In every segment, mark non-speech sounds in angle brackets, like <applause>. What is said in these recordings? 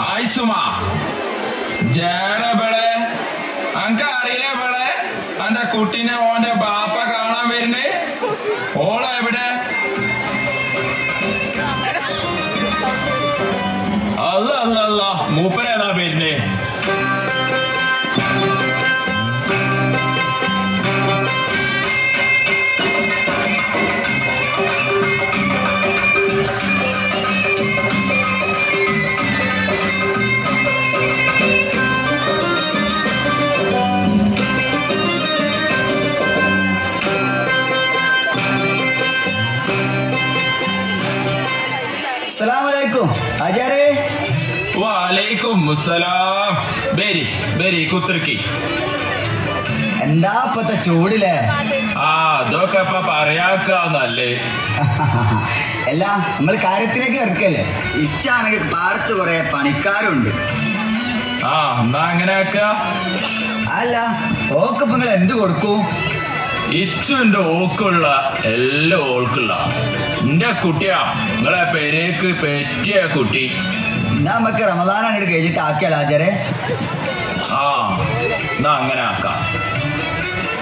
ആയിസുമ ജേടബളെ അനക്ക് അറിയില്ല ബളെ അന്റെ കുട്ടീനെ ഓന്റെ വാലൈക്കും മുസ്സലാം ബേരി ബേരി കുത്തിരിക്കി. എന്താ ഇപ്പത്തെ ചൂടില്ലേ ആ അതൊക്കെ ഇപ്പൊ പറയാക്കാന്നല്ലേ <laughs> അല്ല നമ്മൾ കാര്യത്തിലേക്ക് കിടക്കല്ലേ? ഇച്ചാണെങ്കിൽ പാടത്ത് കുറെ പണിക്കാരുണ്ട്. ആ എന്നാ അങ്ങനെ ആക്ക അല്ല ഓക്കിപ്പോ നിങ്ങൾ എന്ത് കൊടുക്കൂ? ഇച്ചുണ്ട് ഓക്കുള്ള എല്ലാം ഓൾക്കുള്ള. എന്റെ കുട്ടിയാ നിങ്ങളെ പേരേക്ക് പറ്റിയ കുട്ടി. നമുക്ക് റമദാൻ അങ്ങോട്ട് കഴിഞ്ഞിട്ട് ആക്കിയാൽ ആചാരെ? ആ എന്നാ അങ്ങനെ ആക്കാം.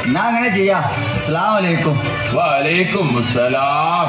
എന്നാ അങ്ങനെ ചെയ്യാം. അസ്സലാമലൈക്കും വലൈക്കും മുസ്സലാം